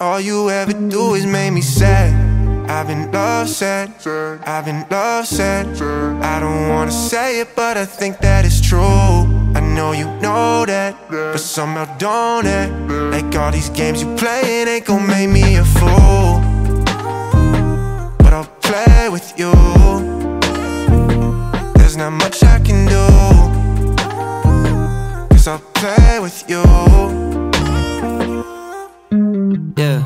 All you ever do is make me sad. I've been love sad, I've been love sad. I don't wanna say it, but I think that it's true. I know you know that, but somehow don't it. Like all these games you play, it ain't gon' make me a fool. But I'll play with you. There's not much I can do. Cause I'll play with you. Yeah,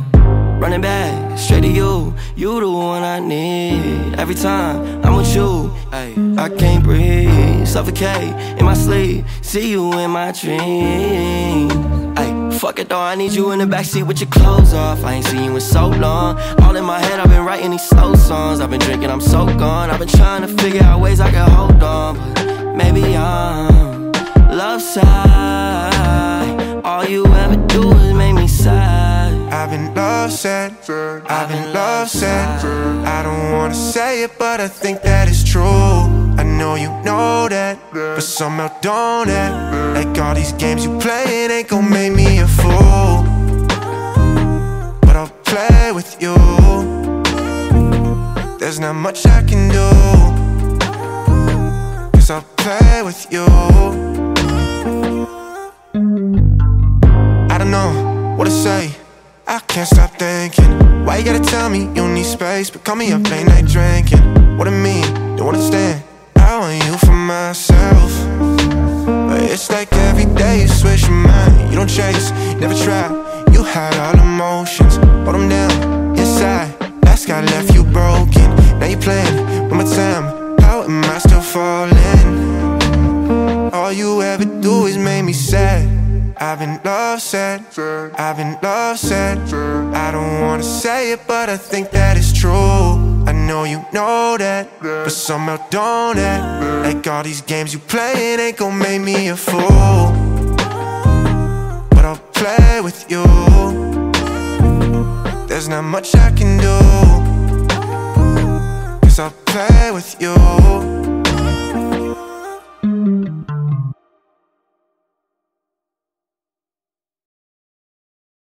running back straight to you. You the one I need. Every time I'm with you, I can't breathe. Suffocate in my sleep. See you in my dreams. Ay, fuck it though, I need you in the backseat with your clothes off. I ain't seen you in so long. All in my head, I've been writing these slow songs. I've been drinking, I'm so gone. I've been trying to figure out ways I can hold on, but maybe I'm love side. Love I've been love sad. I don't wanna say it, but I think that it's true. I know you know that, but somehow don't it. Like all these games you play, it ain't gon' make me a fool. But I'll play with you. There's not much I can do. Cause I'll play with you. I don't know what to say. I can't stop thinking. Why you gotta tell me you need space, but call me up late night drinking? What I mean, don't understand. I want you for myself. But it's like every day you switch your mind. You don't chase, never try. You had all emotions, them down inside. Last guy left you broken. Now you playing with my time. How am I still falling? All you ever do is make me sad. I've been love sad, I've been love sad. I don't wanna say it, but I think that it's true. I know you know that, but somehow don't act Like all these games you play, it ain't gon' make me a fool. But I'll play with you. There's not much I can do. Cause I'll play with you.